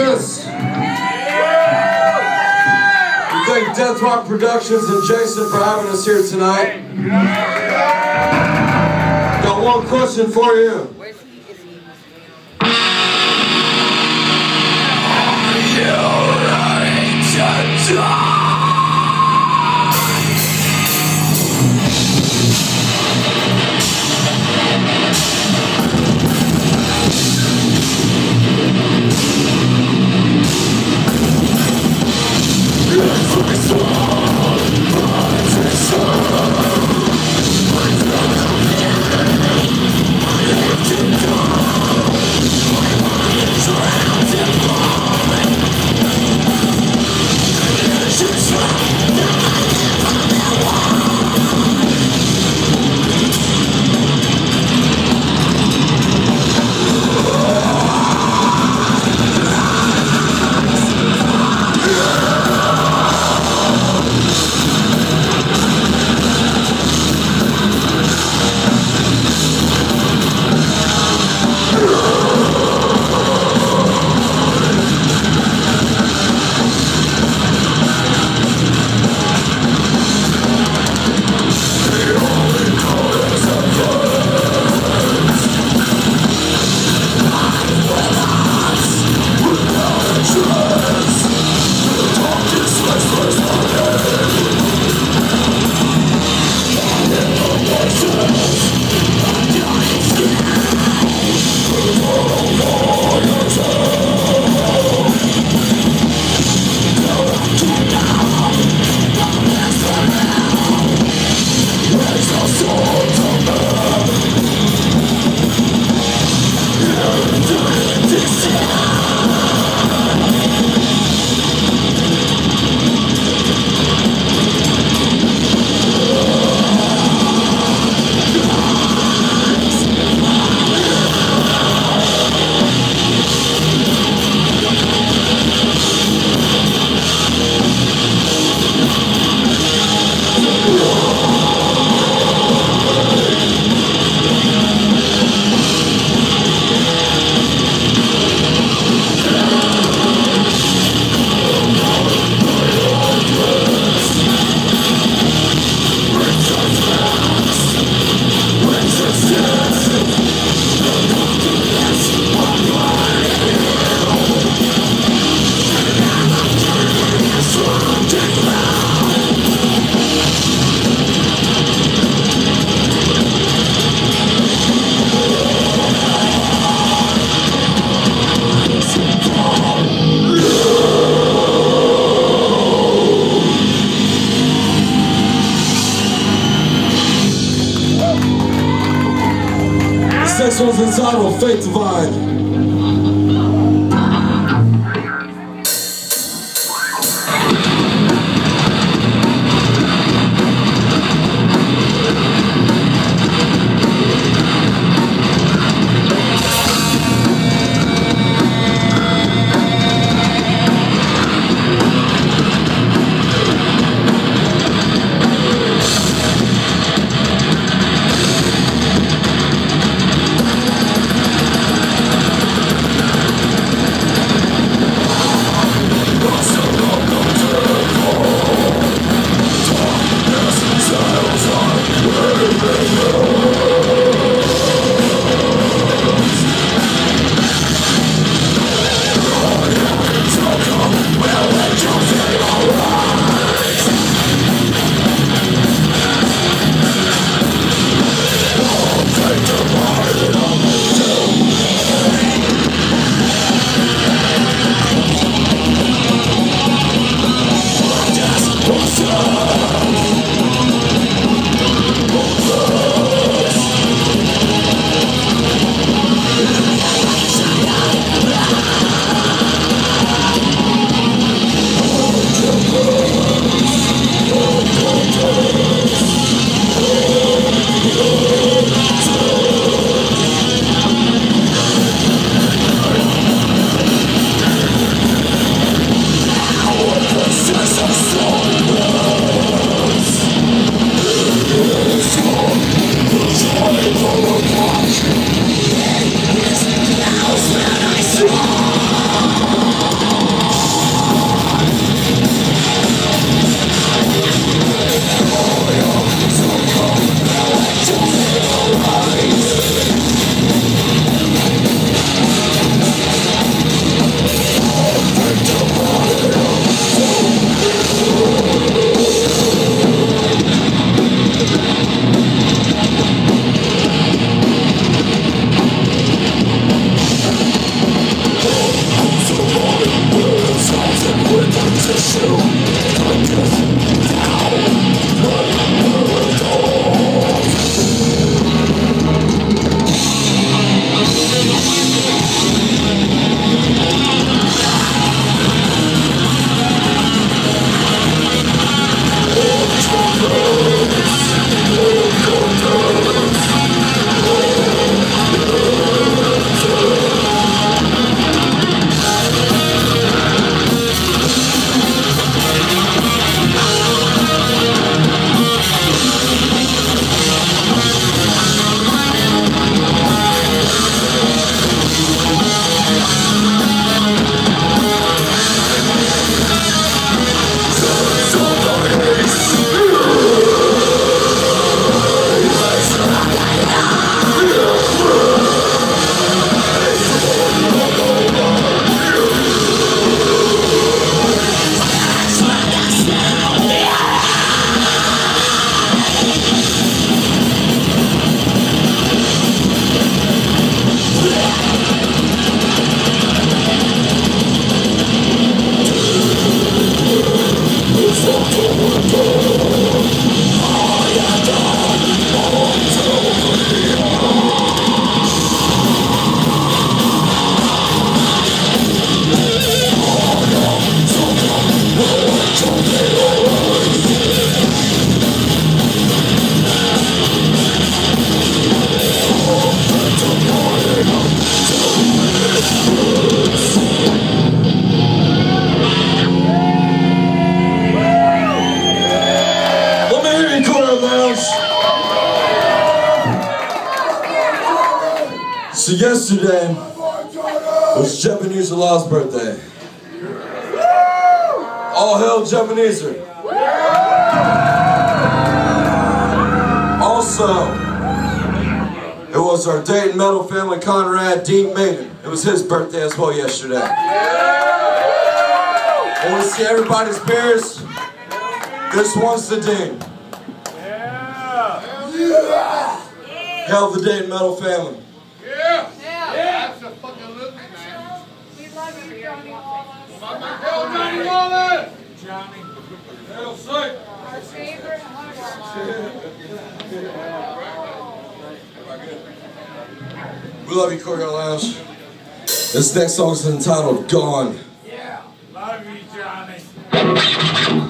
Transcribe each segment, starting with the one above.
Yes. We thank Death Rock Productions and Jason for having us here tonight. Got one question for you. This Also, it was our Dayton Metal family, Conrad Dean Maiden. It was his birthday as well yesterday. I want to see everybody's beers. This one's the Dean. Hell the Dayton Metal family. Yeah. Yeah. That's a fucking living, man. We love you, Johnny Wallace. Hell, Johnny Wallace. Johnny. Hell, sick. Our favorite hunter. We love you, Courtyard Lounge. This next song is entitled Gone. Yeah. Love you, Johnny.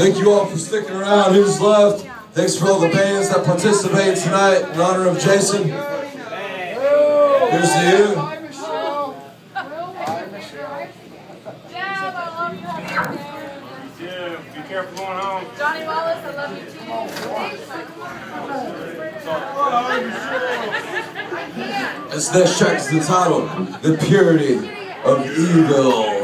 Thank you all for sticking around. Who's left? Thanks for all the bands that participated tonight in honor of Jason. Here's to you. Careful going home. Johnny Wallace, I love you too. This next track is entitled The Purity of Evil.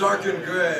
Entitled and Grave.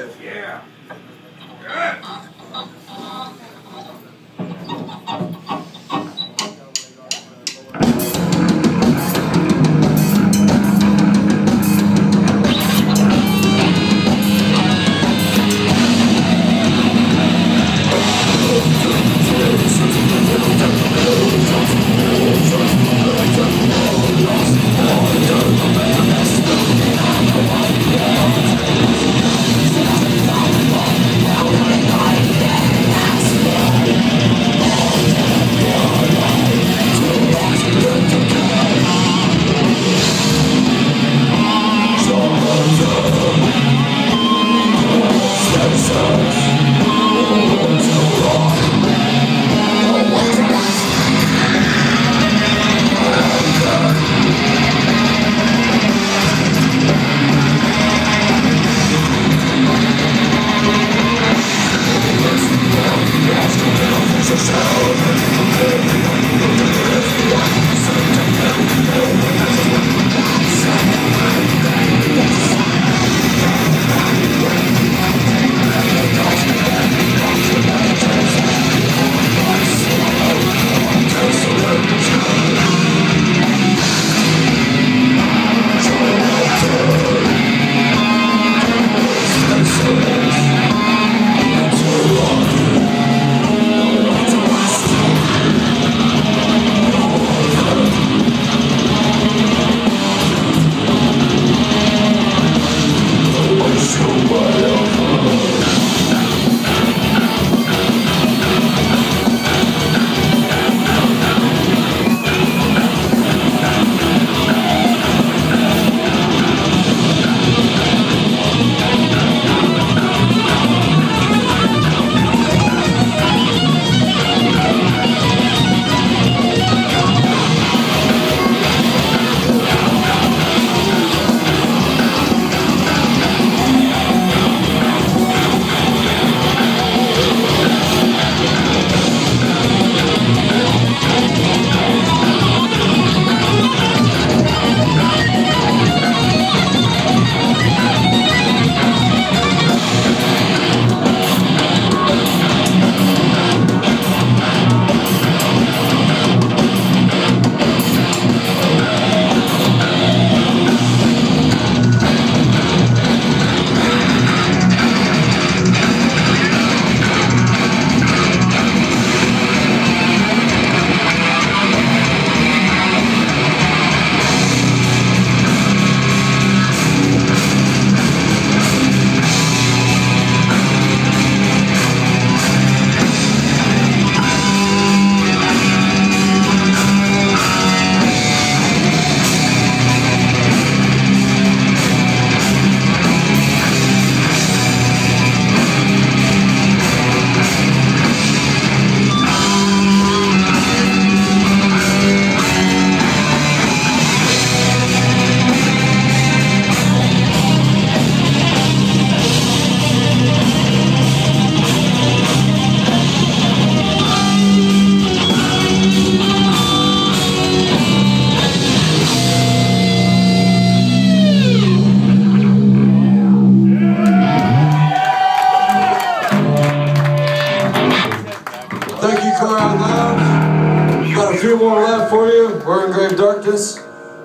Lounge. Got a few more left for you. We're Engraved Darkness.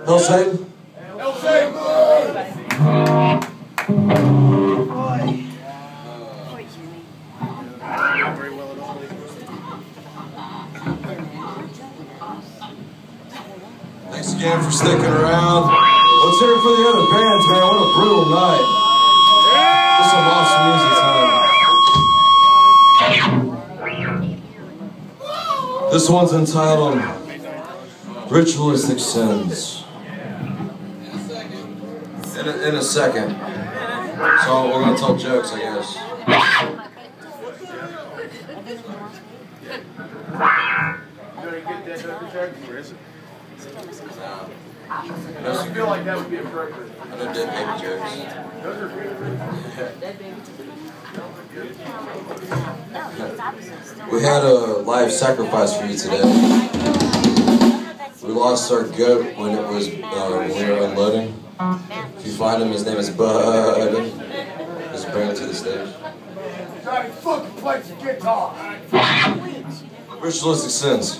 Hell Satan. Hail Satan! Thanks again for sticking around. Let's hear it for the other bands, man. What a brutal night. Just some awesome music time. This one's entitled Ritualistic Sins. In a, in a second. So we're gonna tell jokes, I guess. Did get that double check? Where is it? I feel like that would be appropriate. I know dead baby jokes. Those are good. We had a live sacrifice for you today. We lost our goat when it was uh, when we were unloading. If you find him, his name is Bud. Just bring him to the stage. Johnny fucking plays the guitar. Ritualistic sins.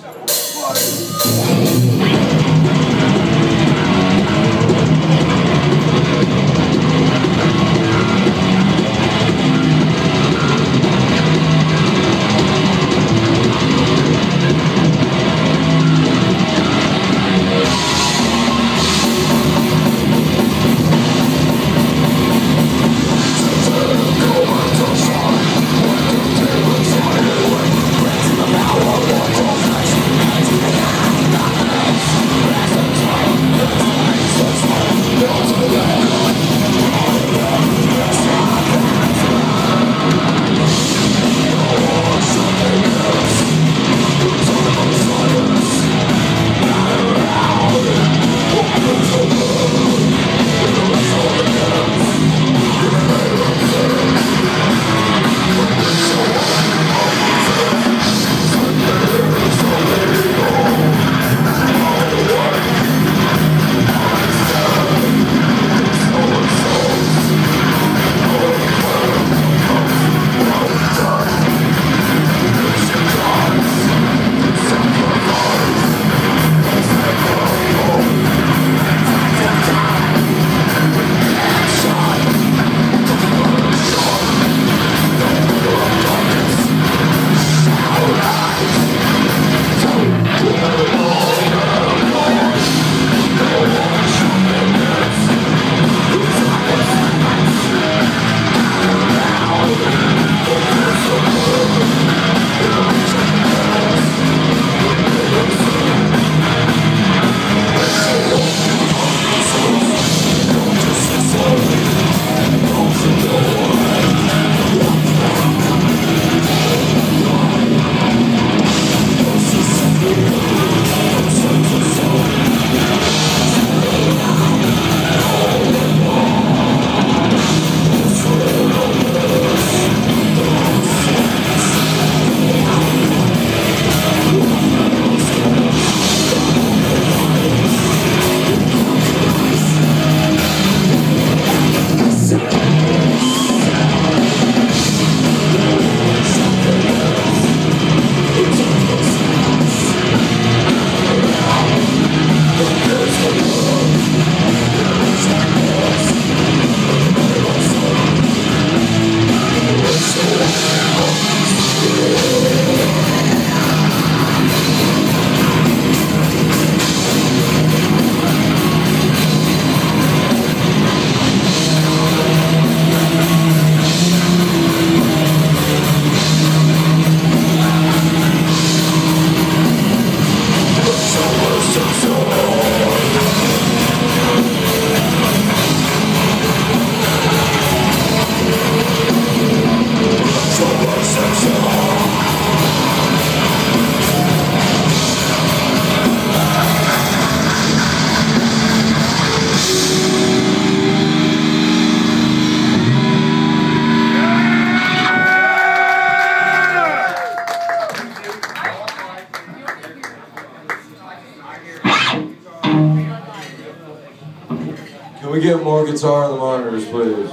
Guitar on the monitors, please?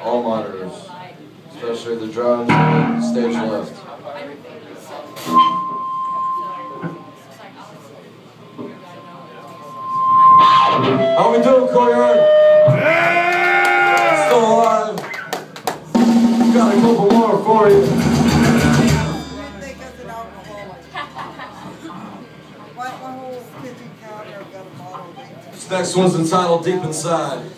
All monitors. Especially the drums and stage left. How we doing, Courtyard? Still alive? Got a couple more for you. think as an alcoholic. My, my whole kitchen counter, I've got a bottle of This next one's entitled Deep Inside.